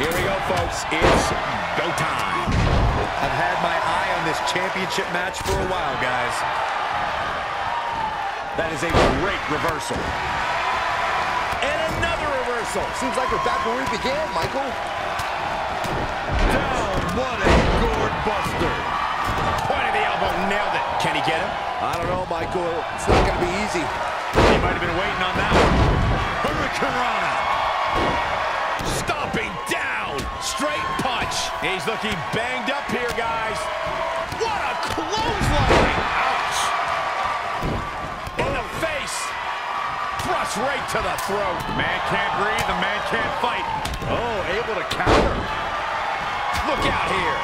Here we go, folks. It's go time. I've had my eye on this championship match for a while, guys. That is a great reversal. And another reversal. Seems like we're back where we began, Michael. Down, what a gourd buster. Point of the elbow, nailed it. Can he get him? I don't know, Michael. It's not going to be easy. He might have been waiting on that one. Hurricanrana. Stomping down. Straight punch. He's looking banged up here, guys. What a clothesline. Ouch. In the face. Thrust right to the throat. Man can't breathe, the man can't fight. Oh, able to counter. Look out here.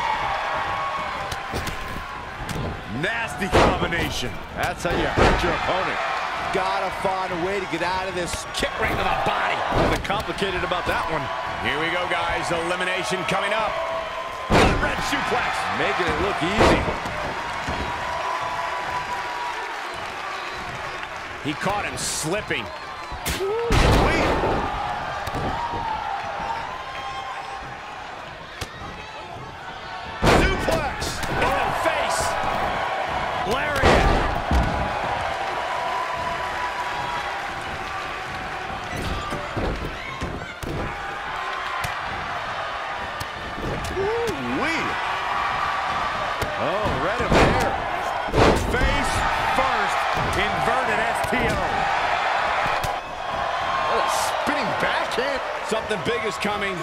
Nasty combination. That's how you hurt your opponent. Gotta find a way to get out of this. Kick right to the body. Nothing complicated about that one. Here we go, guys. Elimination coming up. Red suplex. Making it look easy. He caught him slipping. Woo-wee. Oh, read him there. Face first. Inverted STO. What a spinning backhand. Something big is coming.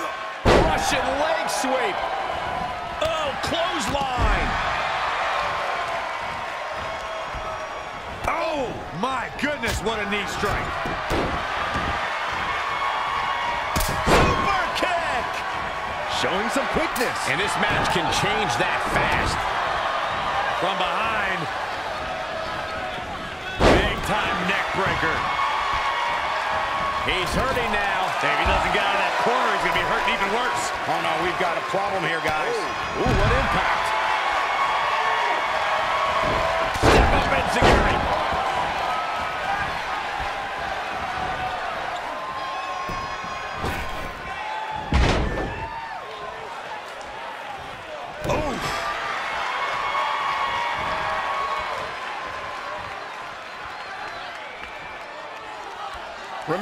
Russian leg sweep. Oh, clothesline. Oh, my goodness, what a knee strike. Showing some quickness. And this match can change that fast. From behind. Big time neck breaker. He's hurting now. If he doesn't get out of that corner, he's going to be hurting even worse. Oh, no, we've got a problem here, guys. Ooh, what impact. Step up and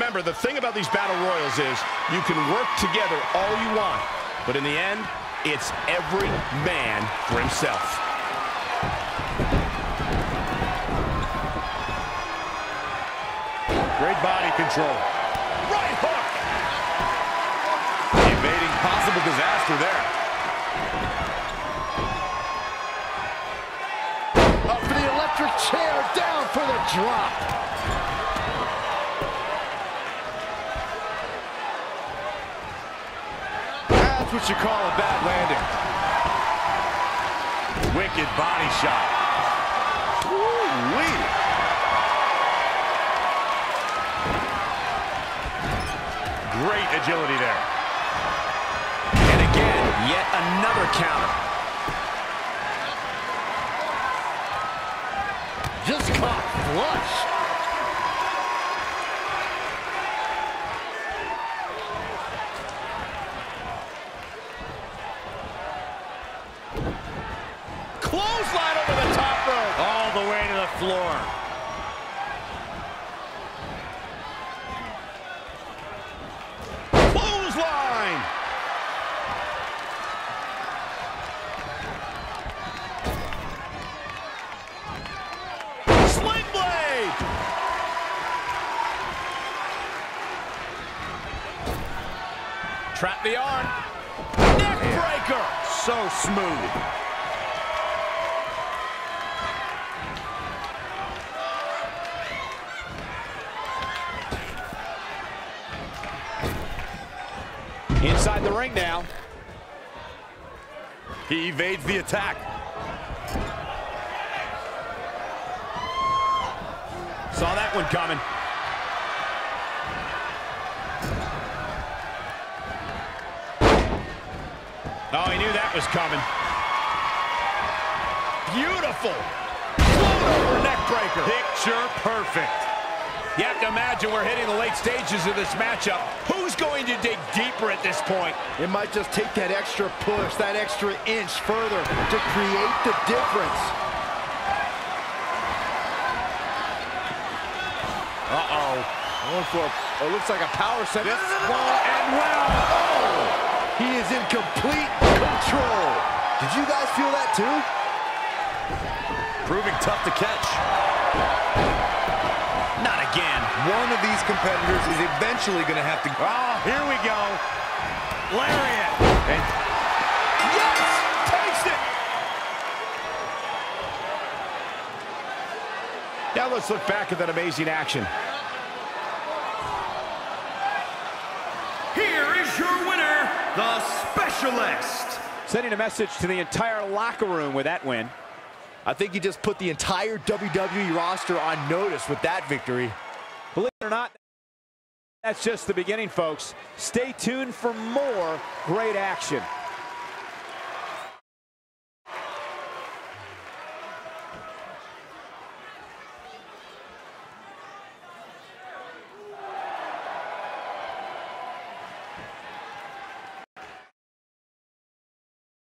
Remember, the thing about these battle royals is you can work together all you want, but in the end, it's every man for himself. Great body control. Right hook! Evading possible disaster there. Up for the electric chair, down for the drop. What you call a bad landing. Wicked body shot. Woo-wee. Great agility there. And again, yet another counter. Just caught flush. Clothesline over the top rope. All the way to the floor. Clothesline. Sling blade. Trap the arm. Neck breaker. So smooth. Inside the ring now. He evades the attack. Saw that one coming. Oh, he knew that was coming. Beautiful. Float over neck breaker. Picture perfect. You have to imagine we're hitting the late stages of this matchup. Who's going to dig deeper at this point? It might just take that extra push, that extra inch further to create the difference. Uh-oh. Going for, oh, looks like a power set. This one and well. Oh, he is in complete control. Did you guys feel that too? Proving tough to catch. Not again. One of these competitors is eventually going to have to... Oh, here we go. Lariat. And Yes! Takes it! Now let's look back at that amazing action. Here is your winner, the Specialist. Sending a message to the entire locker room with that win. I think he just put the entire WWE roster on notice with that victory. Believe it or not, that's just the beginning, folks. Stay tuned for more great action.